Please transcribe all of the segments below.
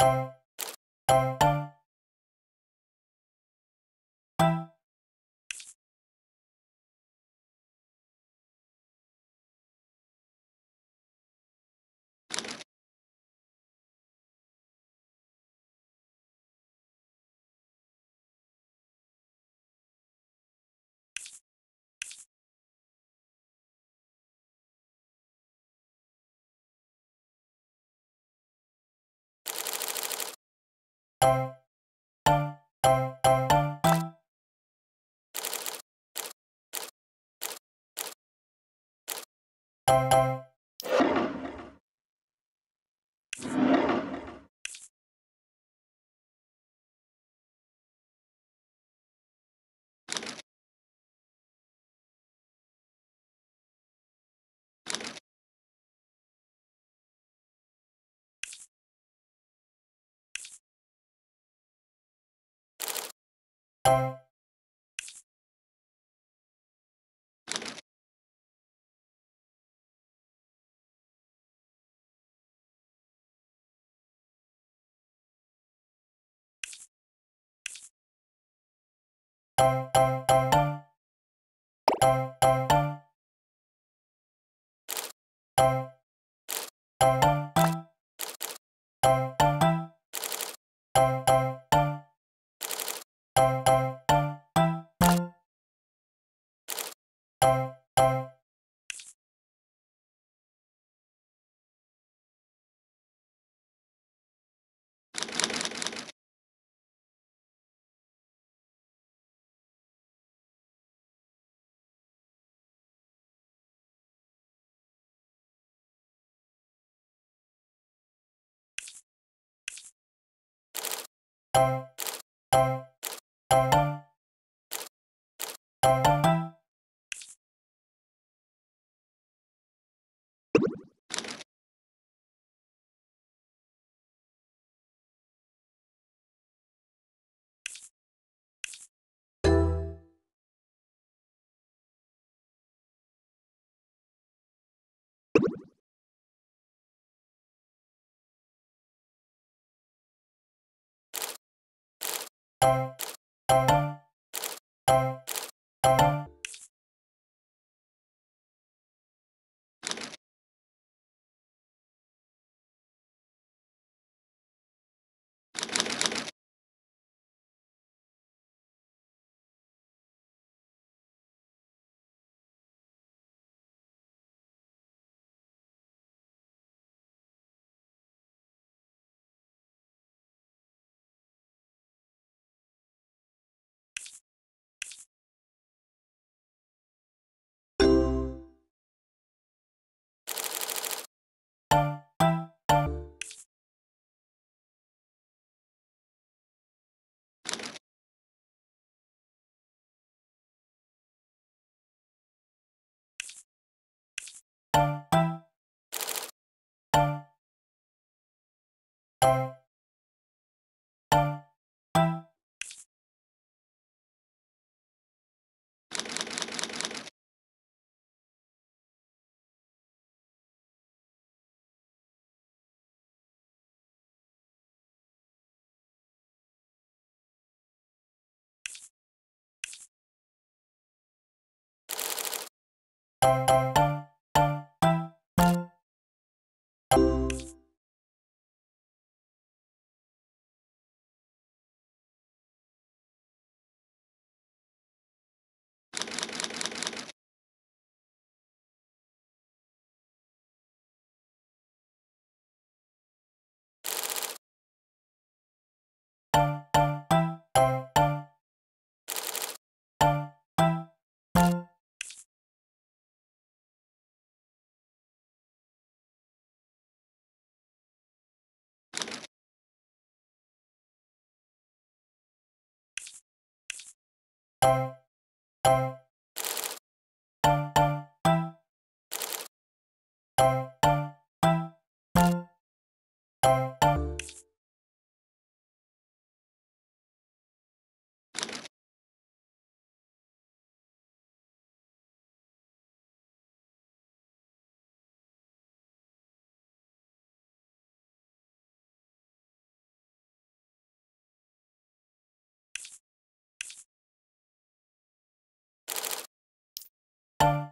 Thank you. Thank you. you you you you you you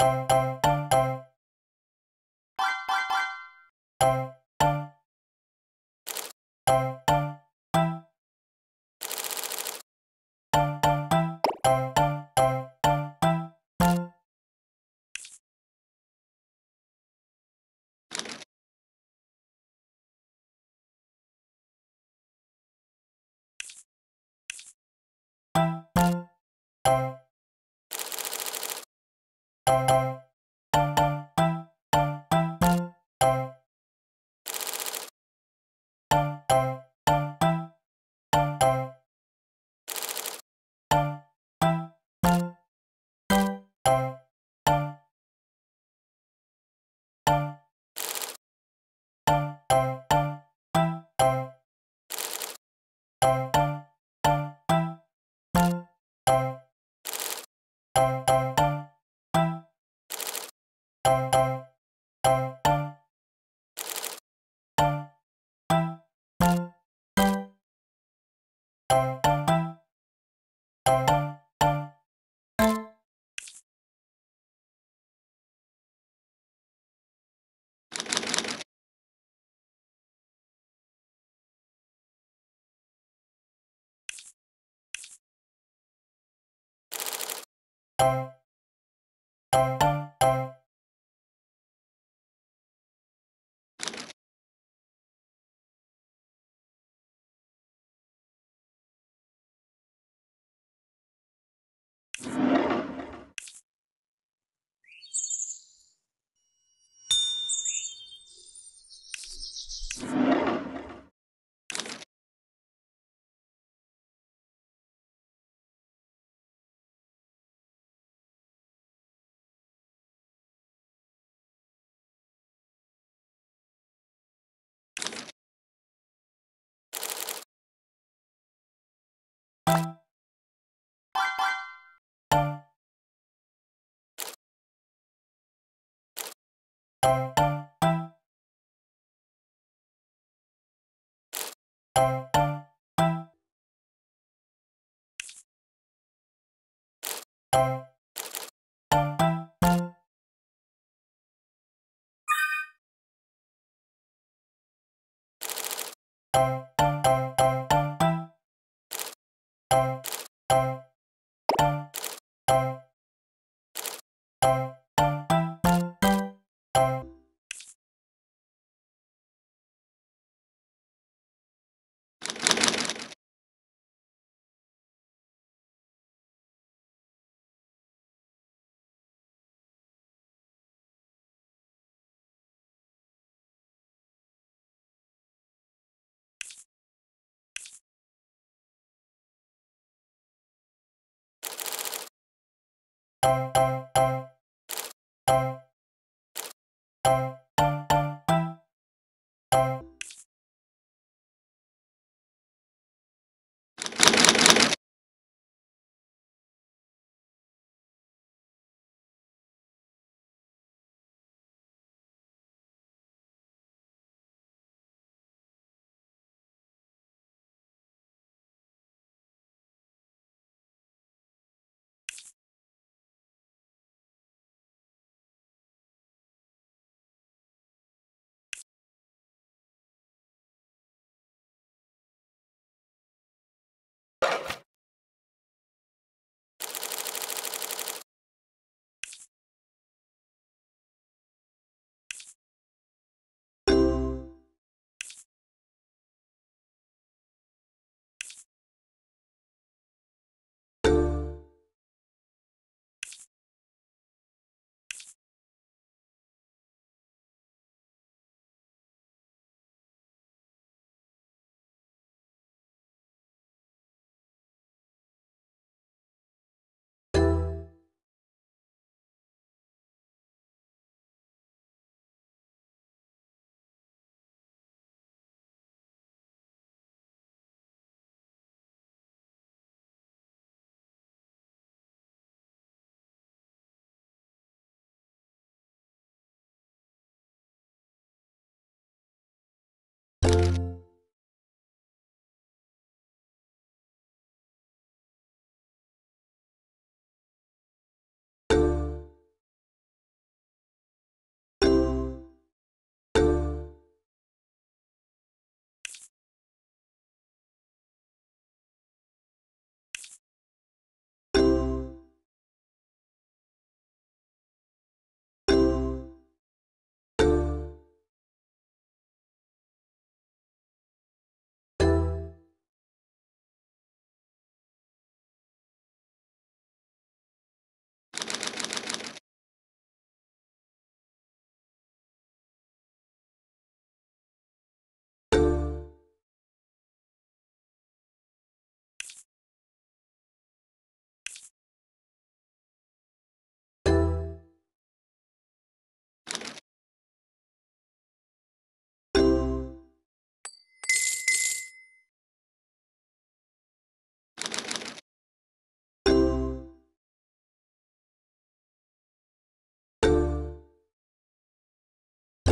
you you you you you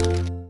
you